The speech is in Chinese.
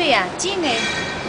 对呀、啊，近哎。